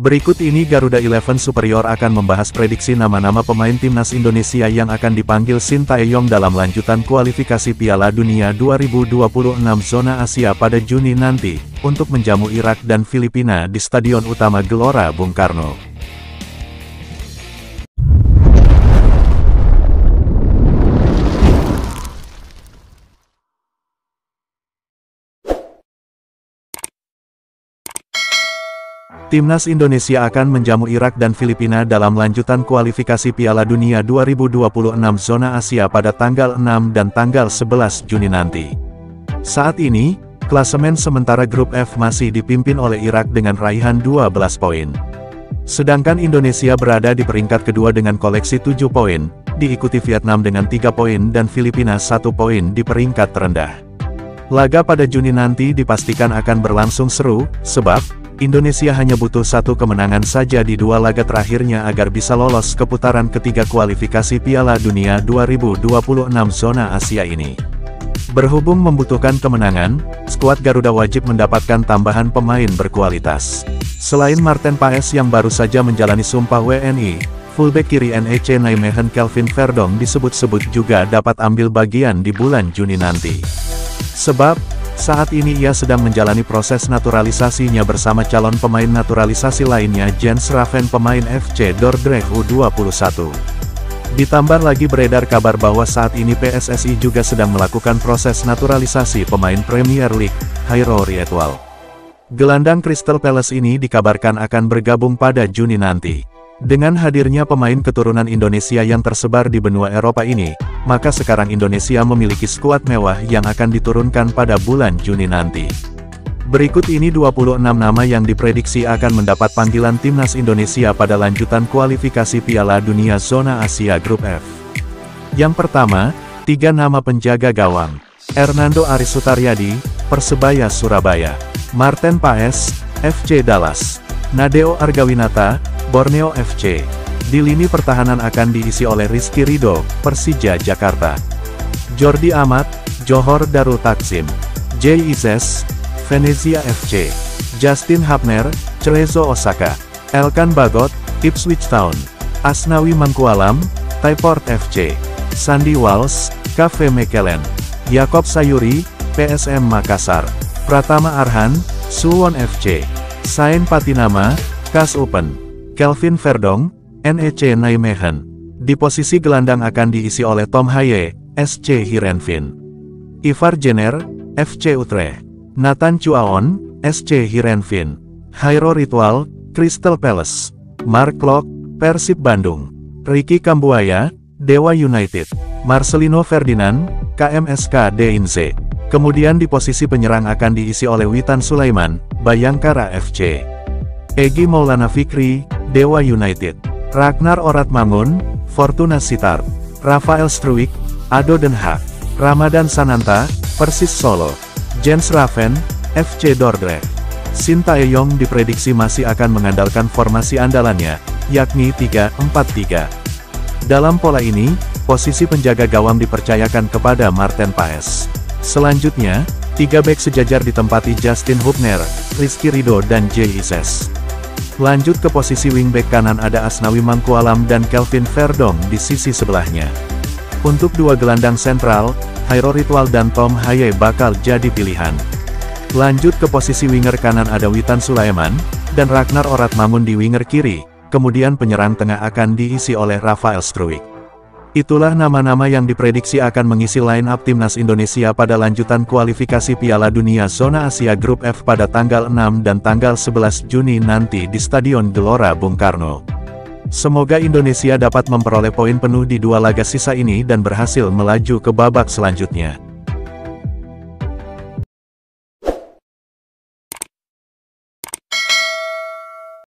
Berikut ini Garuda Eleven Superior akan membahas prediksi nama-nama pemain timnas Indonesia yang akan dipanggil Sintayong dalam lanjutan kualifikasi Piala Dunia 2026 zona Asia pada Juni nanti, untuk menjamu Irak dan Filipina di Stadion Utama Gelora Bung Karno. Timnas Indonesia akan menjamu Irak dan Filipina dalam lanjutan kualifikasi Piala Dunia 2026 zona Asia pada tanggal 6 dan tanggal 11 Juni nanti. Saat ini, klasemen sementara grup F masih dipimpin oleh Irak dengan raihan 12 poin. Sedangkan Indonesia berada di peringkat kedua dengan koleksi 7 poin, diikuti Vietnam dengan 3 poin dan Filipina 1 poin di peringkat terendah. Laga pada Juni nanti dipastikan akan berlangsung seru, sebab, Indonesia hanya butuh satu kemenangan saja di dua laga terakhirnya agar bisa lolos ke putaran ketiga kualifikasi Piala Dunia 2026 zona Asia ini. Berhubung membutuhkan kemenangan, skuad Garuda wajib mendapatkan tambahan pemain berkualitas. Selain Martin Paes yang baru saja menjalani sumpah WNI, fullback kiri NEC Nijmegen Kelvin Verdong disebut-sebut juga dapat ambil bagian di bulan Juni nanti. Sebab, saat ini ia sedang menjalani proses naturalisasinya bersama calon pemain naturalisasi lainnya Jens Raven pemain FC Dordrecht U21. Ditambah lagi beredar kabar bahwa saat ini PSSI juga sedang melakukan proses naturalisasi pemain Premier League, Hairo Rietwal. Gelandang Crystal Palace ini dikabarkan akan bergabung pada Juni nanti. Dengan hadirnya pemain keturunan Indonesia yang tersebar di benua Eropa ini, maka sekarang Indonesia memiliki skuad mewah yang akan diturunkan pada bulan Juni nanti. Berikut ini 26 nama yang diprediksi akan mendapat panggilan timnas Indonesia pada lanjutan kualifikasi Piala Dunia Zona Asia Grup F. Yang pertama, tiga nama penjaga gawang. Hernando Arisutaryadi, Persebaya Surabaya. Martin Paes, FC Dallas. Nadeo Argawinata, Borneo FC. Di lini pertahanan akan diisi oleh Rizky Rido, Persija Jakarta. Jordi Amat, Johor Darul Taksim. Jay Izes, Venezia FC. Justin Hapner, Cerezo Osaka. Elkan Bagot, Ipswich Town. Asnawi Mangkualam, Taiport FC. Sandy Walsh, Cafe Mekelen. Yakob Sayuri, PSM Makassar. Pratama Arhan, Suwon FC. Sain Patinama, Kas Open. Kelvin Verdong, NEC Nijmegen. Di posisi gelandang akan diisi oleh Tom Haye, SC Hirenvin. Ivar Jenner, FC Utrecht. Nathan Chuaon, SC Hirenvin. Hairo Ritual, Crystal Palace. Mark Klok, Persib Bandung. Ricky Kambuaya, Dewa United. Marcelino Ferdinand, KMSK DINZ. Kemudian di posisi penyerang akan diisi oleh Witan Sulaiman, Bayangkara FC. Egi Maulana Fikri, Dewa United. Ragnar Oratmangun, Fortuna Sitar. Rafael Struik, Ado Den Haag. Ramadan Sananta, Persis Solo. Jens Raven, FC Dordrecht. Sintayong diprediksi masih akan mengandalkan formasi andalannya, yakni 3-4-3. Dalam pola ini, posisi penjaga gawang dipercayakan kepada Martin Paes. Selanjutnya, tiga back sejajar ditempati Justin Hubner, Rizky Rido dan Jay Ises. Lanjut ke posisi wingback kanan ada Asnawi Mangkualam dan Kelvin Verdong di sisi sebelahnya. Untuk dua gelandang sentral, Hairo Ritual dan Tom Haye bakal jadi pilihan. Lanjut ke posisi winger kanan ada Witan Sulaiman, dan Ragnar Oratmangun di winger kiri, kemudian penyerang tengah akan diisi oleh Rafael Struik. Itulah nama-nama yang diprediksi akan mengisi line-up timnas Indonesia pada lanjutan kualifikasi Piala Dunia Zona Asia Grup F pada tanggal 6 dan tanggal 11 Juni nanti di Stadion Gelora Bung Karno. Semoga Indonesia dapat memperoleh poin penuh di dua laga sisa ini dan berhasil melaju ke babak selanjutnya.